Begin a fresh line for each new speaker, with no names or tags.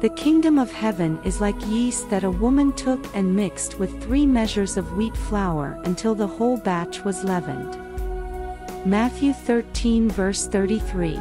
The kingdom of heaven is like yeast that a woman took and mixed with three measures of wheat flour until the whole batch was leavened. Matthew 13 verse 33